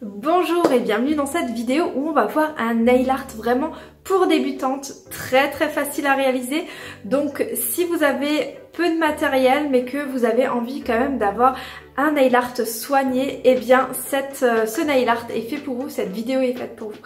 Bonjour et bienvenue dans cette vidéo où on va voir un nail art vraiment pour débutantes, très très facile à réaliser. Donc si vous avez peu de matériel mais que vous avez envie quand même d'avoir un nail art soigné, et eh bien cette, euh, ce nail art est fait pour vous, cette vidéo est faite pour vous.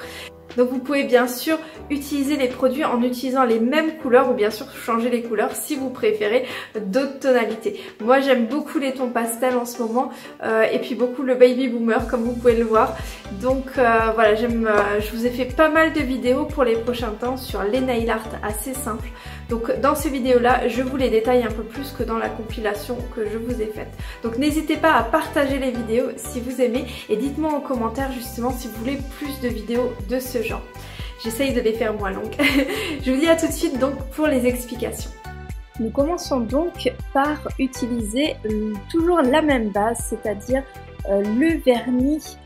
Donc vous pouvez bien sûr utiliser les produits en utilisant les mêmes couleurs ou bien sûr changer les couleurs si vous préférez d'autres tonalités. Moi j'aime beaucoup les tons pastels en ce moment euh, et puis beaucoup le baby boomer comme vous pouvez le voir. Donc euh, voilà, j'aime, je vous ai fait pas mal de vidéos pour les temps sur les nail art assez simples. Donc dans ces vidéos là, je vous les détaille un peu plus que dans la compilation que je vous ai faite. Donc n'hésitez pas à partager les vidéos si vous aimez et dites-moi en commentaire justement si vous voulez plus de vidéos de ce genre. J'essaye de les faire moins longues. Je vous dis à tout de suite donc pour les explications. Nous commençons donc par utiliser toujours la même base, c'est-à-dire euh, le vernis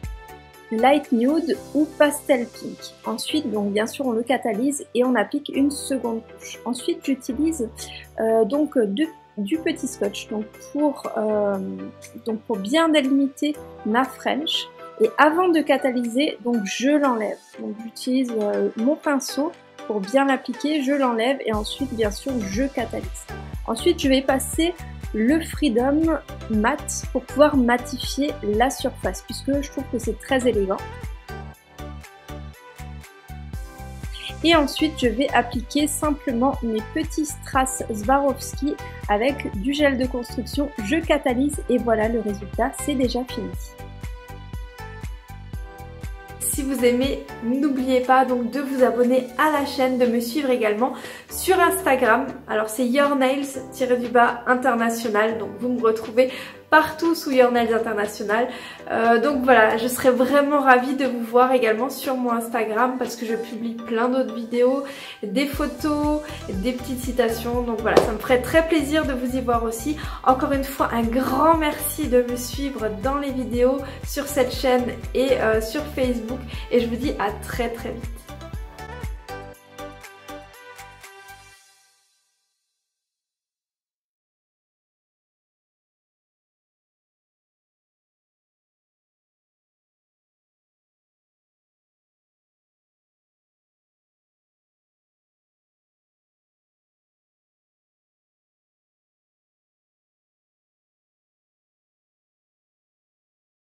light nude ou pastel pink. Ensuite, donc bien sûr, on le catalyse et on applique une seconde couche. Ensuite, j'utilise euh, donc du petit scotch donc pour, donc pour bien délimiter ma French. Et avant de catalyser, donc je l'enlève. Donc j'utilise euh, mon pinceau pour bien l'appliquer, je l'enlève et ensuite bien sûr je catalyse. Ensuite je vais passer le Freedom Matte pour pouvoir matifier la surface puisque je trouve que c'est très élégant. Et ensuite, je vais appliquer simplement mes petits strass Swarovski avec du gel de construction. Je catalyse et voilà le résultat, c'est déjà fini. Si vous aimez, n'oubliez pas donc de vous abonner à la chaîne, de me suivre également sur Instagram. Alors c'est Your Nails-du-bas international, donc vous me retrouvez partout sous Your Nails International. Euh, donc voilà, je serais vraiment ravie de vous voir également sur mon Instagram parce que je publie plein d'autres vidéos, des photos, des petites citations. Donc voilà, ça me ferait très plaisir de vous y voir aussi. Encore une fois, un grand merci de me suivre dans les vidéos sur cette chaîne et euh, sur Facebook. Et je vous dis à très très vite.